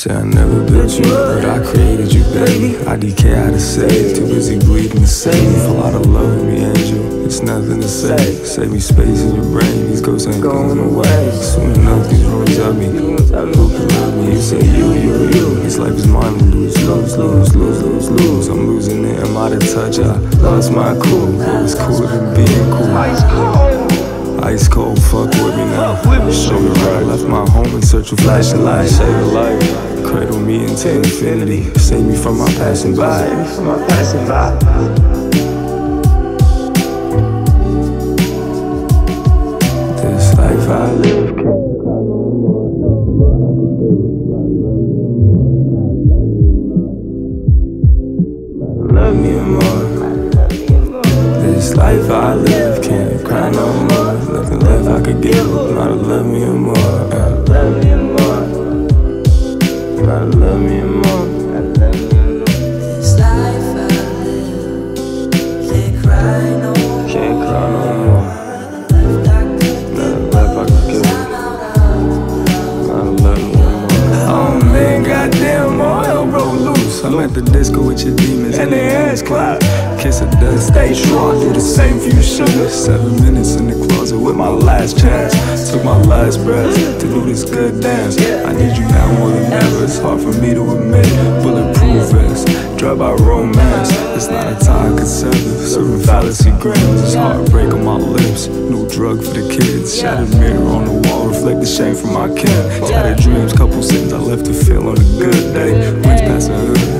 say I never built you, but I created you, baby. I decay out of save, too busy bleeding to save. A lot of love in me. It's nothing to say. Save me space in your brain. These ghosts ain't going away. Swimming up these rooms of me. Me? You say you, you, you. This life is mine. to Lose, lose, lose, lose, lose, lose. I'm losing it. I'm out of touch. I lost my cool. It was cooler than being cool. Ice cold, Ice cold. fuck with me now. Show me right, left my home in search of flashing lights. Save a life, cradle me into infinity. Save me from my passing by. From my passing by. This life I live can't cry no more. Nothing left I could give. Gotta love me more. uh, Love me more. Gotta love me more. This life I live, can't cry no more. Can't cry no more. Left I could Nothing left I could give. Gotta love me more. Oh man, goddamn, all hell broke loose. I'm at the disco with your demons and their ass clap. Kiss of dust, stay. I do the same for you, sugar. Seven minutes in the closet with my last chance. Took my last breath to do this good dance. I need you now more than ever. It's hard for me to admit. Bulletproof vest, drive by romance. It's not a time sever. Serving fallacy grams. It's heartbreak on my lips. No drug for the kids. Shattered mirror on the wall, reflect the shame from my kin. Tattered dreams, couple sins I left to feel on a good day. Winds passing hood,